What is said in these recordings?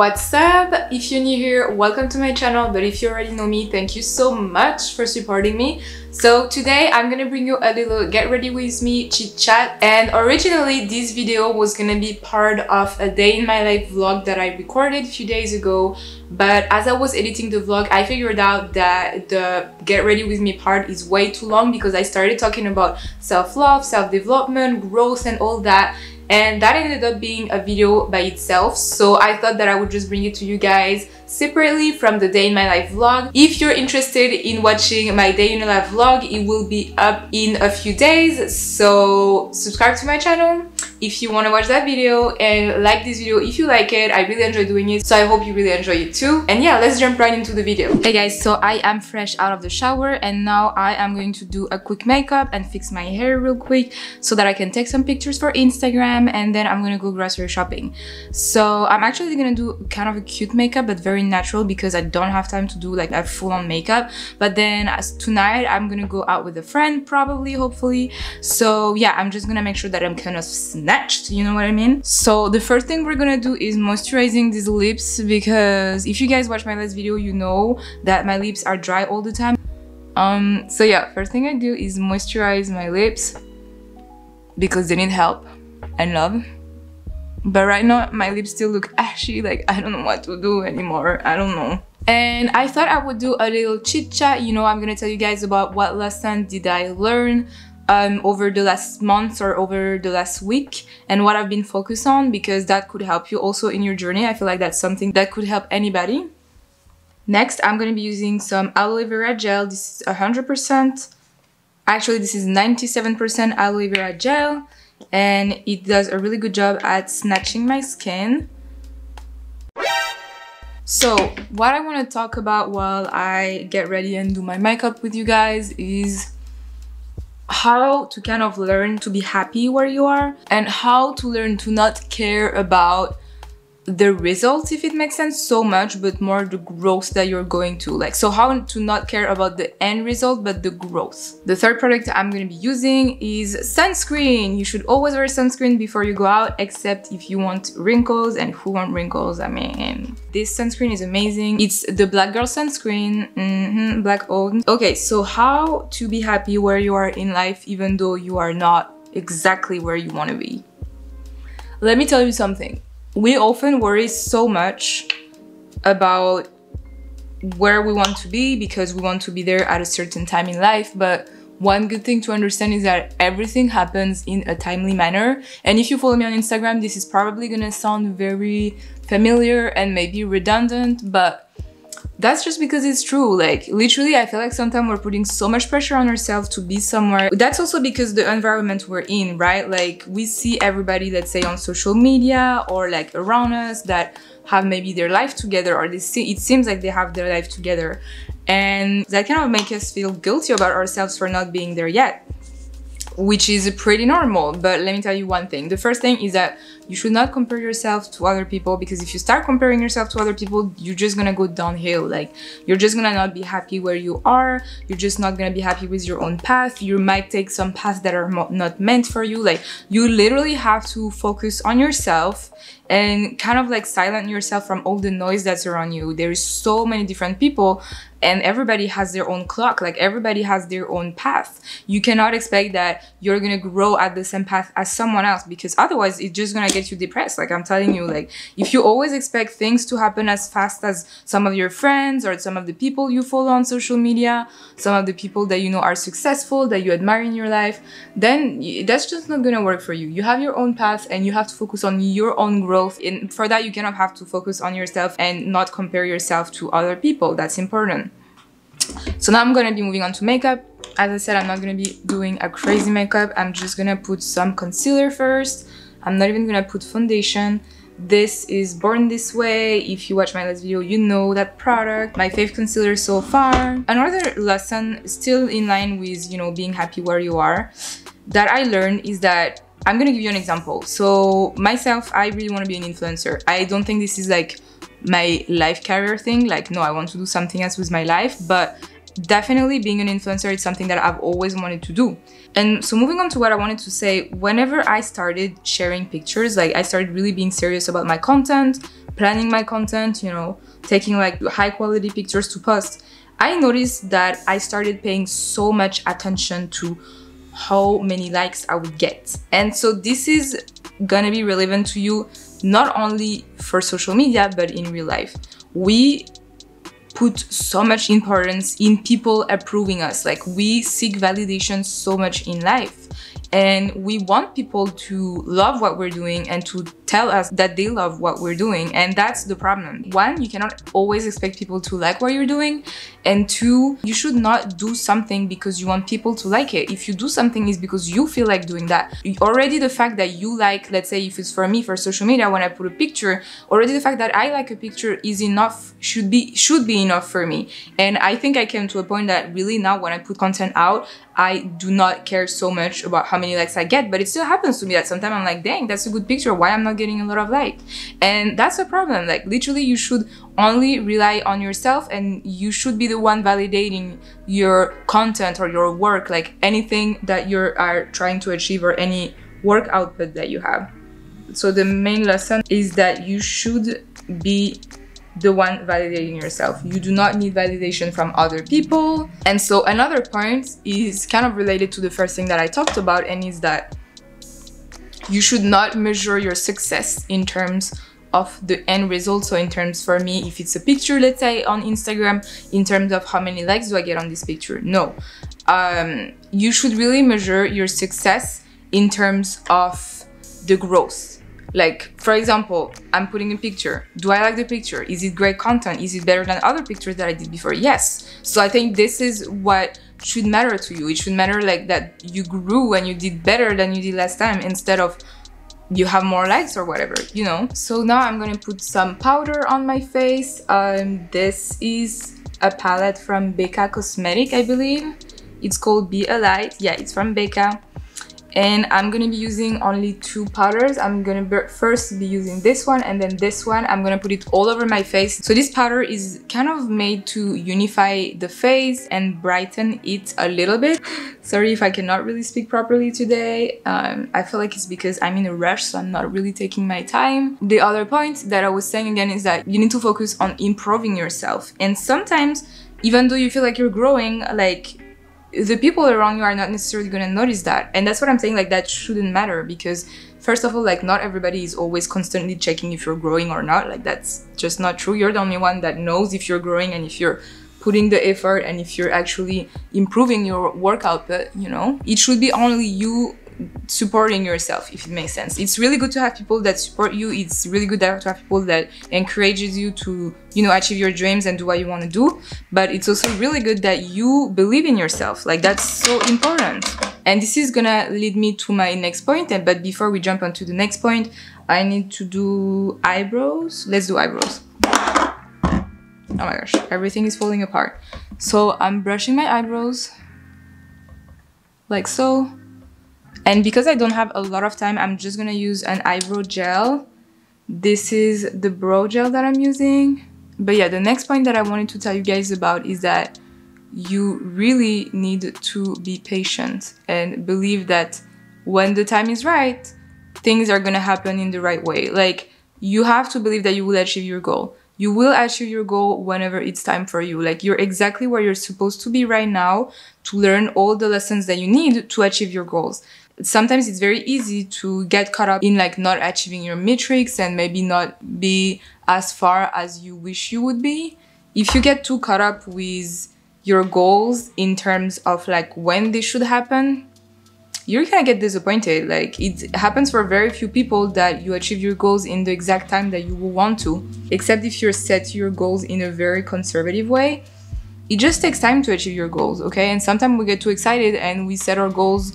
What's up? If you're new here, welcome to my channel, but if you already know me, thank you so much for supporting me. So today I'm gonna bring you a little get ready with me chit chat and originally this video was gonna be part of a day in my life vlog that I recorded a few days ago but as I was editing the vlog I figured out that the get ready with me part is way too long because I started talking about self-love, self-development, growth and all that and that ended up being a video by itself. So I thought that I would just bring it to you guys separately from the day in my life vlog. If you're interested in watching my day in my life vlog, it will be up in a few days. So subscribe to my channel if you want to watch that video and like this video if you like it. I really enjoy doing it so i hope you really enjoy it too. And yeah let's jump right into the video. Hey guys so i am fresh out of the shower and now i am going to do a quick makeup and fix my hair real quick so that i can take some pictures for instagram and then i'm gonna go grocery shopping. So i'm actually gonna do kind of a cute makeup but very natural because i don't have time to do like a full-on makeup but then as tonight i'm gonna go out with a friend probably hopefully so yeah i'm just gonna make sure that i'm kind of snatched, you know what I mean? So the first thing we're gonna do is moisturizing these lips because if you guys watch my last video, you know that my lips are dry all the time. Um, so yeah, first thing I do is moisturize my lips because they need help and love. But right now, my lips still look ashy, like I don't know what to do anymore, I don't know. And I thought I would do a little chit chat, you know, I'm gonna tell you guys about what lesson did I learn um, over the last month or over the last week and what I've been focused on because that could help you also in your journey. I feel like that's something that could help anybody. Next, I'm to be using some aloe vera gel. This is 100%. Actually, this is 97% aloe vera gel and it does a really good job at snatching my skin. So what I want to talk about while I get ready and do my makeup with you guys is how to kind of learn to be happy where you are and how to learn to not care about the results if it makes sense so much but more the growth that you're going to like so how to not care about the end result but the growth. The third product i'm going to be using is sunscreen. You should always wear sunscreen before you go out except if you want wrinkles and who want wrinkles? I mean this sunscreen is amazing. It's the black girl sunscreen. Mm -hmm, black owned okay so how to be happy where you are in life even though you are not exactly where you want to be? Let me tell you something we often worry so much about where we want to be because we want to be there at a certain time in life but one good thing to understand is that everything happens in a timely manner. And if you follow me on instagram this is probably gonna sound very familiar and maybe redundant but that's just because it's true. Like, literally, I feel like sometimes we're putting so much pressure on ourselves to be somewhere. That's also because the environment we're in, right? Like, we see everybody, let's say, on social media or like around us that have maybe their life together or they see, it seems like they have their life together. And that kind of make us feel guilty about ourselves for not being there yet which is pretty normal. But let me tell you one thing. The first thing is that you should not compare yourself to other people because if you start comparing yourself to other people, you're just gonna go downhill. Like, you're just gonna not be happy where you are. You're just not gonna be happy with your own path. You might take some paths that are not meant for you. Like, you literally have to focus on yourself and kind of like silent yourself from all the noise that's around you. There's so many different people and everybody has their own clock like everybody has their own path you cannot expect that you're gonna grow at the same path as someone else because otherwise it's just gonna get you depressed like i'm telling you like if you always expect things to happen as fast as some of your friends or some of the people you follow on social media some of the people that you know are successful that you admire in your life then that's just not gonna work for you you have your own path and you have to focus on your own growth and for that you cannot have to focus on yourself and not compare yourself to other people that's important so now I'm gonna be moving on to makeup. As I said, I'm not gonna be doing a crazy makeup. I'm just gonna put some concealer first. I'm not even gonna put foundation. This is Born This Way. If you watch my last video, you know that product. My fave concealer so far. Another lesson, still in line with, you know, being happy where you are, that I learned is that I'm gonna give you an example. So myself, I really wanna be an influencer. I don't think this is like my life career thing. Like, no, I want to do something else with my life, but definitely being an influencer is something that I've always wanted to do. And so moving on to what I wanted to say, whenever I started sharing pictures, like I started really being serious about my content, planning my content, you know, taking like high quality pictures to post, I noticed that I started paying so much attention to how many likes I would get. And so this is gonna be relevant to you not only for social media but in real life. We put so much importance in people approving us. Like we seek validation so much in life and we want people to love what we're doing and to tell us that they love what we're doing. And that's the problem. One you cannot always expect people to like what you're doing. And two you should not do something because you want people to like it. If you do something is because you feel like doing that. Already the fact that you like let's say if it's for me for social media when i put a picture already the fact that i like a picture is enough should be should be enough for me. And i think i came to a point that really now when i put content out I do not care so much about how many likes I get, but it still happens to me that sometimes I'm like, dang, that's a good picture. Why I'm not getting a lot of like? And that's a problem. Like literally you should only rely on yourself and you should be the one validating your content or your work, like anything that you are trying to achieve or any work output that you have. So the main lesson is that you should be the one validating yourself. You do not need validation from other people. And so another point is kind of related to the first thing that I talked about and is that you should not measure your success in terms of the end result. So in terms for me, if it's a picture, let's say on Instagram, in terms of how many likes do I get on this picture? No. Um, you should really measure your success in terms of the growth like, for example, I'm putting a picture. Do I like the picture? Is it great content? Is it better than other pictures that I did before? Yes. So I think this is what should matter to you. It should matter like that you grew and you did better than you did last time instead of you have more likes or whatever, you know? So now I'm gonna put some powder on my face. Um, this is a palette from Becca Cosmetic, I believe. It's called Be a Light. Yeah, it's from Becca and I'm gonna be using only two powders. I'm gonna first be using this one and then this one. I'm gonna put it all over my face. So this powder is kind of made to unify the face and brighten it a little bit. Sorry if I cannot really speak properly today. Um, I feel like it's because I'm in a rush so I'm not really taking my time. The other point that I was saying again is that you need to focus on improving yourself and sometimes even though you feel like you're growing like the people around you are not necessarily going to notice that. And that's what i'm saying like that shouldn't matter because first of all like not everybody is always constantly checking if you're growing or not. Like that's just not true. You're the only one that knows if you're growing and if you're putting the effort and if you're actually improving your work output you know it should be only you supporting yourself if it makes sense. It's really good to have people that support you. It's really good to have people that encourages you to you know achieve your dreams and do what you want to do. But it's also really good that you believe in yourself. Like that's so important. And this is gonna lead me to my next point. And but before we jump on to the next point i need to do eyebrows. Let's do eyebrows. Oh my gosh everything is falling apart. So i'm brushing my eyebrows like so and because I don't have a lot of time, I'm just gonna use an eyebrow gel. This is the brow gel that I'm using. But yeah, the next point that I wanted to tell you guys about is that you really need to be patient and believe that when the time is right, things are gonna happen in the right way. Like, you have to believe that you will achieve your goal. You will achieve your goal whenever it's time for you. Like, you're exactly where you're supposed to be right now to learn all the lessons that you need to achieve your goals sometimes it's very easy to get caught up in like not achieving your metrics and maybe not be as far as you wish you would be. If you get too caught up with your goals in terms of like when they should happen, you're gonna get disappointed. Like it happens for very few people that you achieve your goals in the exact time that you will want to, except if you're set your goals in a very conservative way. It just takes time to achieve your goals, okay? And sometimes we get too excited and we set our goals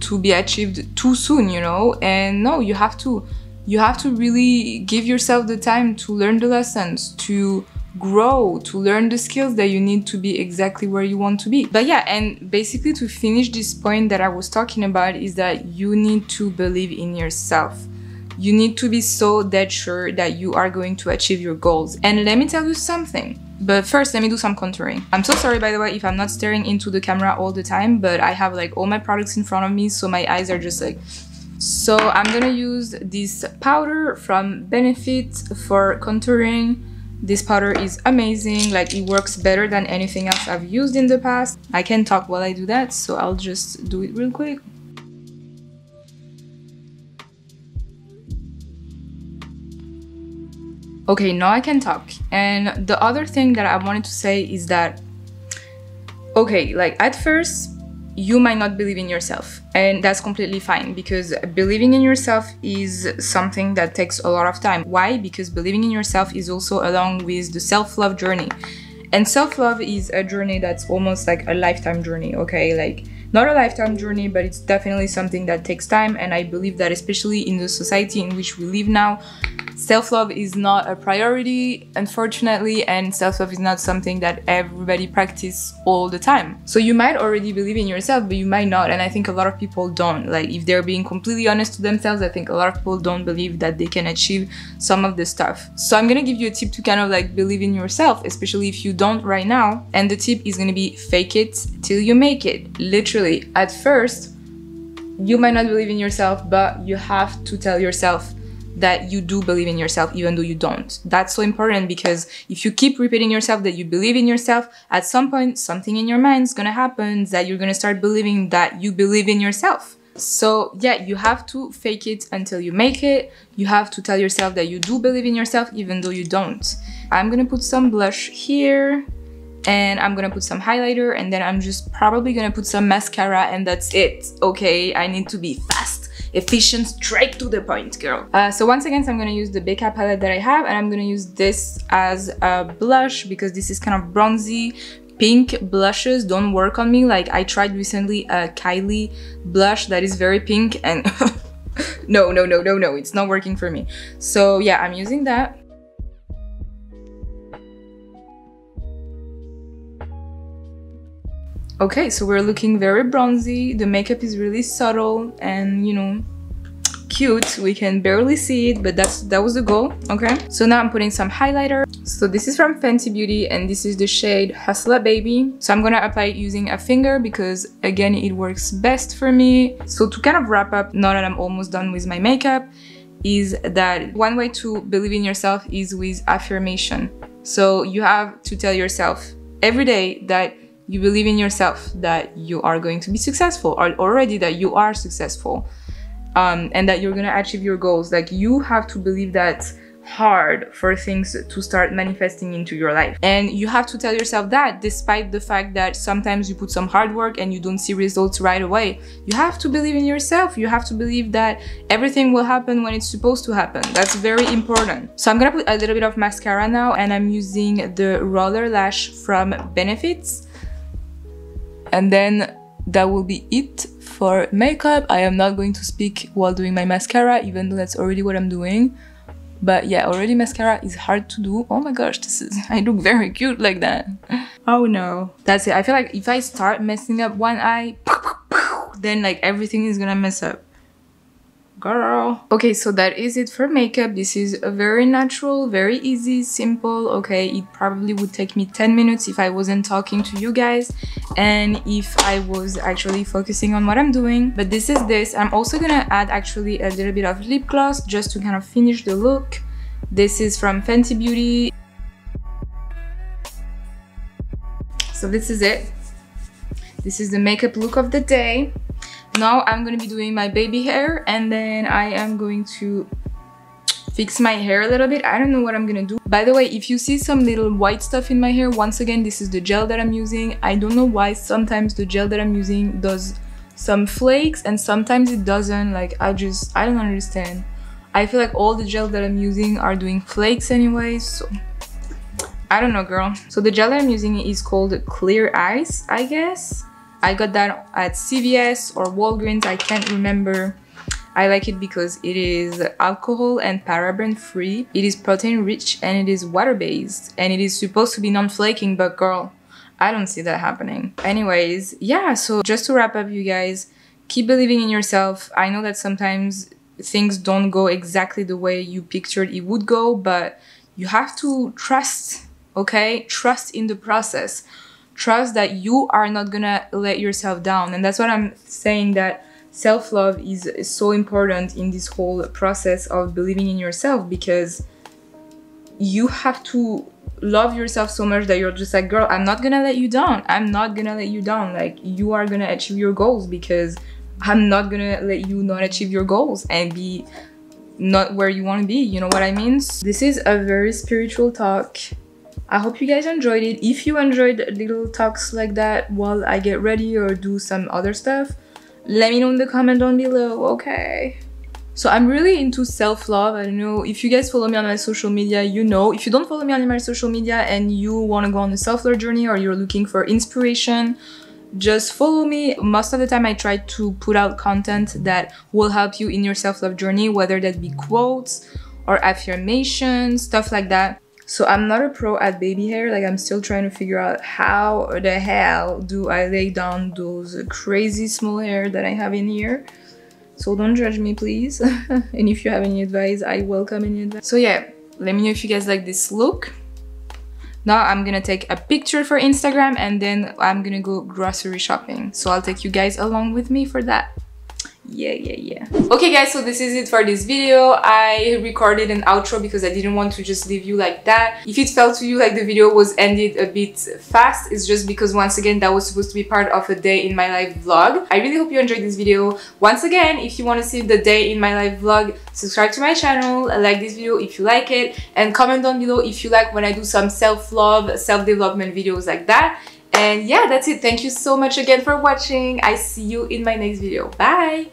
to be achieved too soon you know? And no you have to you have to really give yourself the time to learn the lessons to grow to learn the skills that you need to be exactly where you want to be. But yeah and basically to finish this point that i was talking about is that you need to believe in yourself. You need to be so dead sure that you are going to achieve your goals. And let me tell you something but first, let me do some contouring. I'm so sorry, by the way, if I'm not staring into the camera all the time, but I have like all my products in front of me, so my eyes are just like So I'm gonna use this powder from Benefit for contouring. This powder is amazing, like it works better than anything else I've used in the past. I can talk while I do that, so I'll just do it real quick. Okay, now I can talk. And the other thing that I wanted to say is that, okay, like at first, you might not believe in yourself. And that's completely fine because believing in yourself is something that takes a lot of time. Why? Because believing in yourself is also along with the self-love journey. And self-love is a journey that's almost like a lifetime journey okay? Like not a lifetime journey but it's definitely something that takes time. And i believe that especially in the society in which we live now self-love is not a priority unfortunately and self-love is not something that everybody practice all the time. So you might already believe in yourself but you might not and i think a lot of people don't. Like if they're being completely honest to themselves i think a lot of people don't believe that they can achieve some of the stuff. So i'm gonna give you a tip to kind of like believe in yourself especially if you don't right now and the tip is gonna be fake it till you make it. Literally at first you might not believe in yourself but you have to tell yourself that you do believe in yourself even though you don't. That's so important because if you keep repeating yourself that you believe in yourself, at some point something in your mind is gonna happen that you're gonna start believing that you believe in yourself. So yeah, you have to fake it until you make it. You have to tell yourself that you do believe in yourself even though you don't. I'm gonna put some blush here and I'm gonna put some highlighter and then I'm just probably gonna put some mascara and that's it. Okay, I need to be fast efficient, straight to the point, girl. Uh, so once again, so I'm gonna use the Becca palette that I have and I'm gonna use this as a blush because this is kind of bronzy pink blushes don't work on me. Like I tried recently a Kylie blush that is very pink and no no no no no it's not working for me. So yeah I'm using that Okay, so we're looking very bronzy. The makeup is really subtle and, you know, cute. We can barely see it, but that's that was the goal, okay? So now I'm putting some highlighter. So this is from Fenty Beauty and this is the shade Hustler Baby. So I'm gonna apply it using a finger because, again, it works best for me. So to kind of wrap up, now that I'm almost done with my makeup, is that one way to believe in yourself is with affirmation. So you have to tell yourself every day that you believe in yourself that you are going to be successful or already that you are successful um, and that you're gonna achieve your goals. Like you have to believe that hard for things to start manifesting into your life. And you have to tell yourself that despite the fact that sometimes you put some hard work and you don't see results right away. You have to believe in yourself. You have to believe that everything will happen when it's supposed to happen. That's very important. So i'm gonna put a little bit of mascara now and i'm using the roller lash from benefits and then that will be it for makeup. I am not going to speak while doing my mascara, even though that's already what I'm doing. But yeah, already mascara is hard to do. Oh my gosh, this is, I look very cute like that. Oh no. That's it. I feel like if I start messing up one eye, then like everything is gonna mess up girl. Okay so that is it for makeup. This is a very natural very easy simple okay? It probably would take me 10 minutes if i wasn't talking to you guys and if i was actually focusing on what i'm doing. But this is this. I'm also gonna add actually a little bit of lip gloss just to kind of finish the look. This is from fenty beauty. So this is it. This is the makeup look of the day now I'm gonna be doing my baby hair and then I am going to fix my hair a little bit. I don't know what I'm gonna do. By the way, if you see some little white stuff in my hair, once again, this is the gel that I'm using. I don't know why sometimes the gel that I'm using does some flakes and sometimes it doesn't. Like, I just, I don't understand. I feel like all the gel that I'm using are doing flakes anyways, so I don't know, girl. So the gel that I'm using is called Clear Ice, I guess. I got that at CVS or Walgreens, I can't remember. I like it because it is alcohol and paraben free, it is protein rich and it is water based and it is supposed to be non-flaking but girl, I don't see that happening. Anyways, yeah, so just to wrap up you guys, keep believing in yourself. I know that sometimes things don't go exactly the way you pictured it would go, but you have to trust, okay? Trust in the process trust that you are not gonna let yourself down. And that's what i'm saying that self-love is so important in this whole process of believing in yourself because you have to love yourself so much that you're just like girl i'm not gonna let you down. I'm not gonna let you down. Like you are gonna achieve your goals because i'm not gonna let you not achieve your goals and be not where you want to be. You know what i mean? This is a very spiritual talk i hope you guys enjoyed it if you enjoyed little talks like that while i get ready or do some other stuff let me know in the comment down below okay so I'm really into self-love. I don't know if you guys follow me on my social media, you know. If you don't follow me on my social media and you want to go on a self-love journey or you're looking for inspiration, just follow me. Most of the time I try to put out content that will help you in your self-love journey, whether that be quotes or affirmations, stuff like that. So I'm not a pro at baby hair, like I'm still trying to figure out how the hell do I lay down those crazy small hair that I have in here. So don't judge me please. And if you have any advice i welcome any advice. So yeah let me know if you guys like this look. Now i'm gonna take a picture for instagram and then i'm gonna go grocery shopping. So i'll take you guys along with me for that yeah yeah yeah. Okay guys so this is it for this video. I recorded an outro because i didn't want to just leave you like that. If it felt to you like the video was ended a bit fast it's just because once again that was supposed to be part of a day in my life vlog. I really hope you enjoyed this video. Once again if you want to see the day in my life vlog subscribe to my channel like this video if you like it and comment down below if you like when i do some self-love self-development videos like that and yeah, that's it. Thank you so much again for watching. I see you in my next video. Bye!